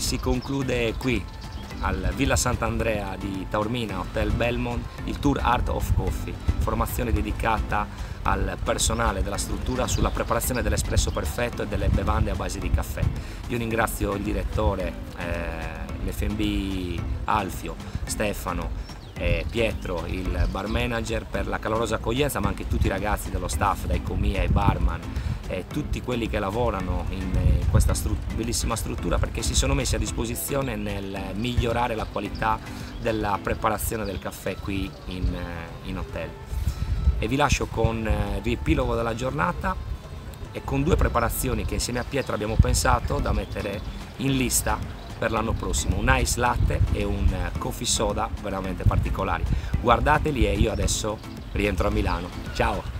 si conclude qui al Villa Sant'Andrea di Taormina, Hotel Belmont, il Tour Art of Coffee, formazione dedicata al personale della struttura sulla preparazione dell'espresso perfetto e delle bevande a base di caffè. Io ringrazio il direttore, eh, l'FB Alfio, Stefano, eh, Pietro, il bar manager, per la calorosa accoglienza, ma anche tutti i ragazzi dello staff, dai comia ai barman, e tutti quelli che lavorano in eh, questa stru bellissima struttura perché si sono messi a disposizione nel migliorare la qualità della preparazione del caffè qui in, eh, in hotel. E vi lascio con il eh, riepilogo della giornata e con due preparazioni che insieme a Pietro abbiamo pensato da mettere in lista per l'anno prossimo, un ice latte e un coffee soda veramente particolari. Guardateli e io adesso rientro a Milano. Ciao!